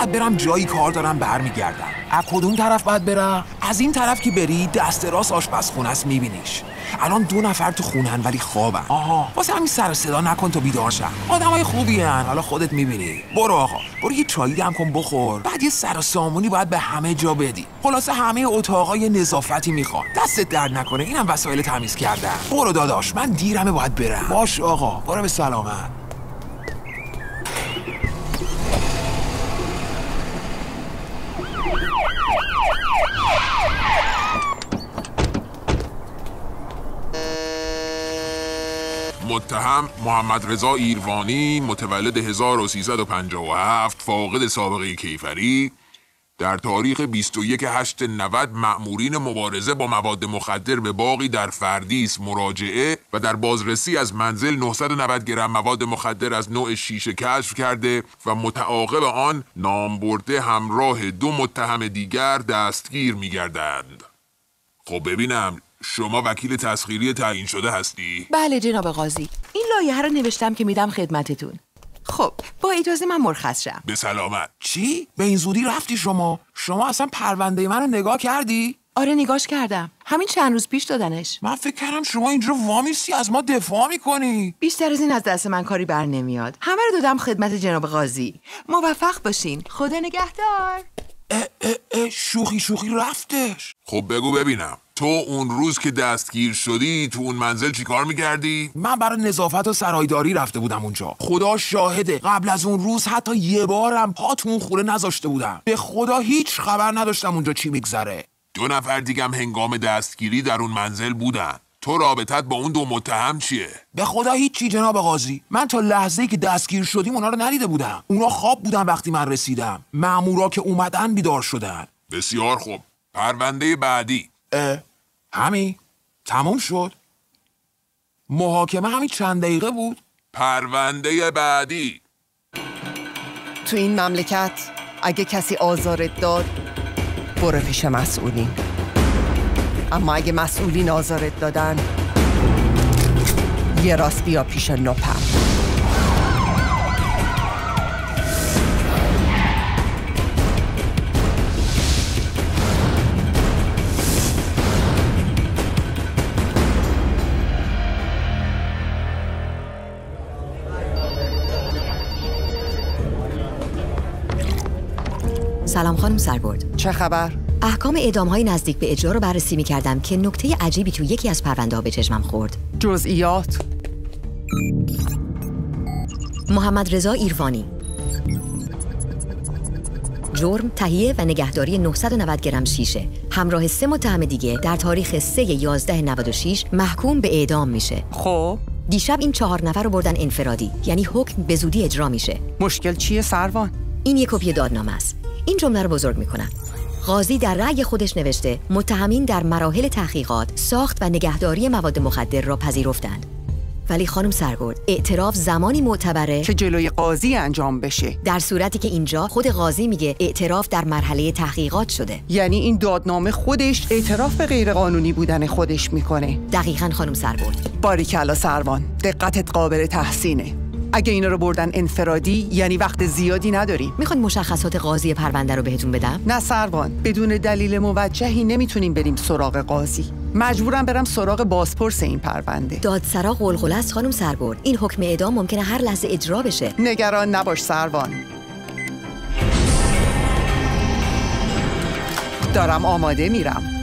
باید برم جایی کار دارم برمیگردم. از کدوم طرف باید برم؟ از این طرف که بری دست راست آشپزخونه است میبینیش. الان دو نفر تو خونن ولی خوابن. آها. واسه همین سر صدا نکن تا بیدار شن آدمای خوبی هن. حالا خودت می‌بینی. برو آقا. برو یه چایی دم کن بخور. بعد یه سر سامونی باید به همه جا بدی. خلاصه همه اتاقای نظافتی می‌خوان. دستت درد نکنه. اینم وسایل تمیز کردن. برو داداش. من دیرمه باید برم. باش آقا. برو به سلامت. متهم محمد رضا ایروانی متولد 1357 فاقد سابقه کیفری در تاریخ 21 8 90 مأمورین مبارزه با مواد مخدر به باقی در فردیس مراجعه و در بازرسی از منزل 990 گرم مواد مخدر از نوع شیشه کشف کرده و متعاقب آن نامبرده همراه دو متهم دیگر دستگیر می‌گردند. خب ببینم شما وکیل تسخیری تعیین شده هستی؟ بله جناب قاضی. این لایحه رو نوشتم که میدم خدمتتون. خب با اجازه من مرخص شم. به سلامت. چی؟ به این زودی رفتی شما؟ شما اصلا پرونده منو نگاه کردی؟ آره نگاش کردم. همین چند روز پیش دادنش. من فکر کردم شما اینجا وامیسی از ما دفاع می‌کنی. بیشتر از این از دست من کاری بر نمیاد. همه رو دادم خدمت جناب قاضی. موفق باشین. خدا نگهدار. اه اه اه شوخی شوخی رفتش. خب بگو ببینم. تو اون روز که دستگیر شدی تو اون منزل چی کار می‌کردی؟ من برای نظافت و سرایداری رفته بودم اونجا. خدا شاهده قبل از اون روز حتی یه بارم پا تو اون خونه نذاشته بودم. به خدا هیچ خبر نداشتم اونجا چی میگذره. دو نفر دیگم هنگام دستگیری در اون منزل بودن. تو رابطت با اون دو متهم چیه؟ به خدا هیچی جناب قاضی. من تا لحظه ای که دستگیر شدیم اونا رو ندیده بودم. اونا خواب بودن وقتی من رسیدم. مامورا که اومدن بیدار شدن. بسیار خوب. پرونده بعدی. اه. همین تموم شد. محاکمه همین چند دقیقه بود. پرونده بعدی. تو این مملکت اگه کسی آزارت داد برو پیش مسئولین. اما اگه مسئولین آزارت دادن یه راست بیا پیش نپم سلام خانم سربرد. چه خبر؟ احکام اعدام های نزدیک به اجرا رو بررسی می کردم که نکته عجیبی تو یکی از پرونده ها به چشمم خورد. جزئیات؟ محمد رضا ایروانی. جرم تهیه و نگهداری 990 گرم شیشه. همراه سه متهم دیگه در تاریخ 3 11 96 محکوم به اعدام میشه. خب؟ دیشب این چهار نفر رو بردن انفرادی یعنی حکم به زودی اجرا میشه. مشکل چیه سروان؟ این یک کپی دادنامه است. این جمله رو بزرگ می‌کنم قاضی در رأی خودش نوشته متهمین در مراحل تحقیقات ساخت و نگهداری مواد مخدر را پذیرفتند. ولی خانم سرگرد اعتراف زمانی معتبره که جلوی قاضی انجام بشه. در صورتی که اینجا خود قاضی میگه اعتراف در مرحله تحقیقات شده. یعنی این دادنامه خودش اعتراف به غیرقانونی بودن خودش می‌کنه. دقیقا خانم سرگرد. باریکلا سروان دقتت قابل تحسینه. اگه اینا رو بردن انفرادی یعنی وقت زیادی نداریم می‌خواین مشخصات قاضی پرونده رو بهتون بدم؟ نه سروان بدون دلیل موجهی نمی‌تونیم بریم سراغ قاضی. مجبورم برم سراغ بازپرس این پرونده. دادسرا قلقله است خانم سربرد این حکم اعدام ممکنه هر لحظه اجرا بشه. نگران نباش سروان. دارم آماده میرم.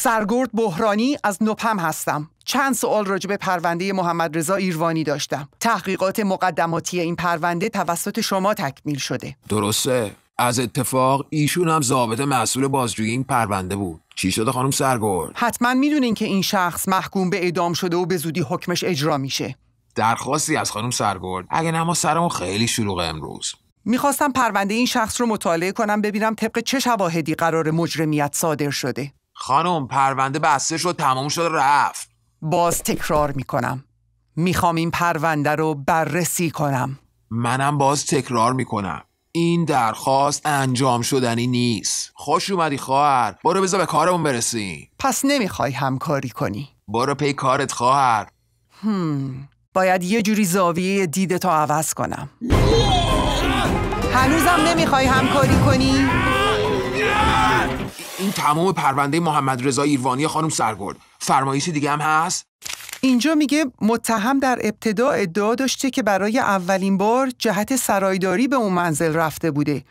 سرگرد بحرانی از نپم هستم. چند سوال راجع به پرونده محمد رضا ایروانی داشتم. تحقیقات مقدماتی این پرونده توسط شما تکمیل شده. درسته. از اتفاق ایشون هم ضابط مسئول بازجویی این پرونده بود. چی شده خانم سرگرد؟ حتما می‌دونین که این شخص محکوم به اعدام شده و به زودی حکمش اجرا میشه. درخواستی از خانم سرگرد. اگه نه ما سرمون خیلی شلوغه امروز. می‌خواستم پرونده این شخص رو مطالعه کنم ببینم طبق چه شواهدی قرار مجرمیت صادر شده. خانم پرونده بسته شد تمام شد رفت. باز تکرار می‌کنم. می‌خوام این پرونده رو بررسی کنم. منم باز تکرار می‌کنم. این درخواست انجام شدنی نیست. خوش اومدی خواهر. برو بذار به کارمون برسیم پس نمی‌خوای همکاری کنی. برو پی کارت خواهر. باید یه جوری زاویه دیدتو عوض کنم. هنوزم نمی‌خوای همکاری کنی؟ این تمام پرونده محمد رضا ایروانی خانم سرگرد. فرمایشی دیگه هم هست؟ اینجا میگه متهم در ابتدا ادعا داشته که برای اولین بار جهت سرایداری به اون منزل رفته بوده.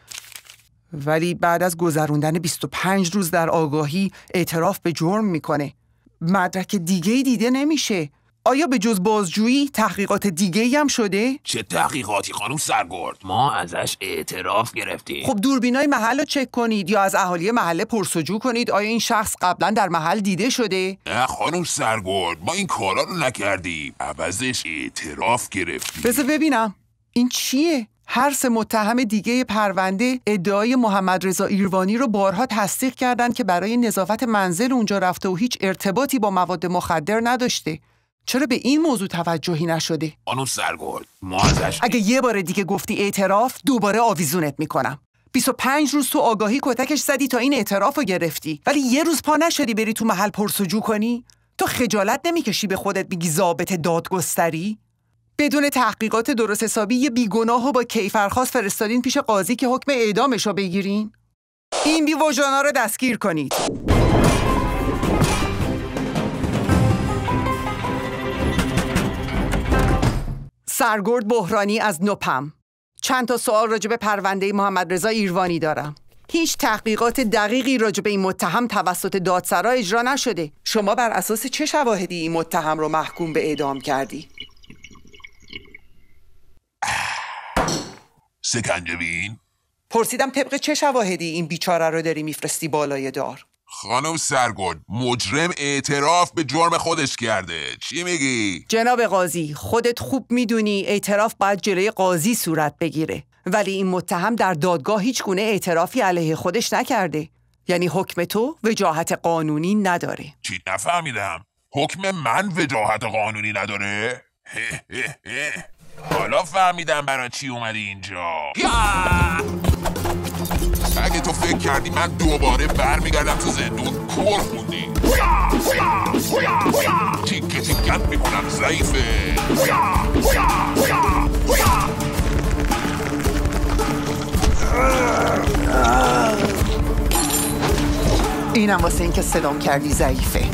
ولی بعد از گذروندن 25 روز در آگاهی اعتراف به جرم می‌کنه. مدرک دیگه دیده نمیشه. آیا به جز بازجویی تحقیقات دیگه هم شده؟ چه تحقیقاتی خانم سرگرد ما ازش اعتراف گرفتیم خب دوربینای محل رو چک کنید یا از اهالی محله پرسجو کنید آیا این شخص قبلا در محل دیده شده؟ نه خانم سرگرد ما این کارا رو نکردیم عوضش اعتراف گرفتیم بذار ببینم این چیه؟ هر سه متهم دیگه پرونده ادعای محمد رضا ایروانی رو بارها تصدیق کردند که برای نظافت منزل اونجا رفته و هیچ ارتباطی با مواد مخدر نداشته. چرا به این موضوع توجهی نشده؟ خانم سرگرد ما ازش اگه یه بار دیگه گفتی اعتراف دوباره آویزونت می‌کنم. 25 روز تو آگاهی کتکش زدی تا این اعتراف رو گرفتی. ولی یه روز پا نشدی بری تو محل پرسجو کنی؟ تو خجالت نمی‌کشی به خودت بگی ضابط دادگستری؟ بدون تحقیقات درست حسابی یه بیگناه و با کیفرخواست فرستادین پیش قاضی که حکم اعدامش رو بگیرین؟ این بی رو دستگیر کنید. سرگرد بحرانی از نوپم. چند تا سوال راجع به پرونده محمد رضا ایروانی دارم. هیچ تحقیقات دقیقی راجع به این متهم توسط دادسرا اجرا نشده. شما بر اساس چه شواهدی این متهم رو محکوم به اعدام کردی؟ سکنجبین. پرسیدم طبق چه شواهدی این بیچاره رو داری میفرستی بالای دار؟ خانم سرگرد مجرم اعتراف به جرم خودش کرده. چی میگی؟ جناب قاضی خودت خوب می‌دونی اعتراف باید جلوی قاضی صورت بگیره. ولی این متهم در دادگاه هیچ گونه اعترافی علیه خودش نکرده. یعنی حکم تو وجاهت قانونی نداره. چی نفهمیدم؟ حکم من وجاهت قانونی نداره؟ هه هه هه. حالا فهمیدم برای چی اومدی اینجا. اگه تو فکر کردی من دوباره برمیگردم تو زندون کور خوندی. تیکه تیکت می‌کنم ضعیفه. اینم واسه اینکه صدام کردی ضعیفه.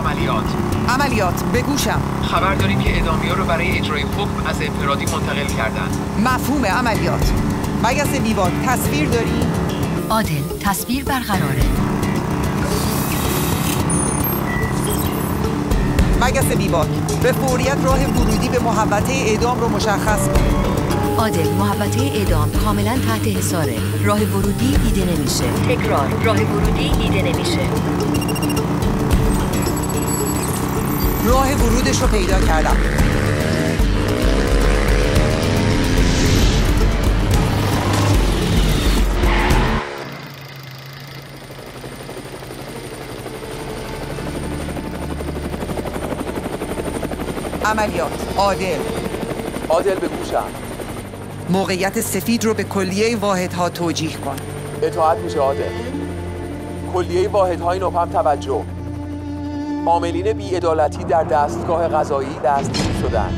عملیات. عملیات بگوشم خبر داریم که ادامی رو برای اجرای حکم از انفرادی منتقل کردن مفهوم عملیات. مگس دیوان تصویر داری؟ عادل تصویر برقراره. مگس بیباک. به فوریت راه ورودی به محوطه اعدام رو مشخص کن عادل محوطه اعدام کاملا تحت حصاره راه ورودی دیده نمیشه. تکرار راه ورودی دیده نمیشه. راه ورودش رو پیدا کردم. عملیات. عادل. عادل به گوشم موقعیت سفید رو به کلیه واحدها توجیه کن. اطاعت میشه عادل. کلیه واحدهای نوپم توجه. عاملین بیعدالتی در دستگاه قضایی دستگیر شدند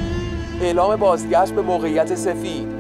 اعلام بازگشت به موقعیت سفید.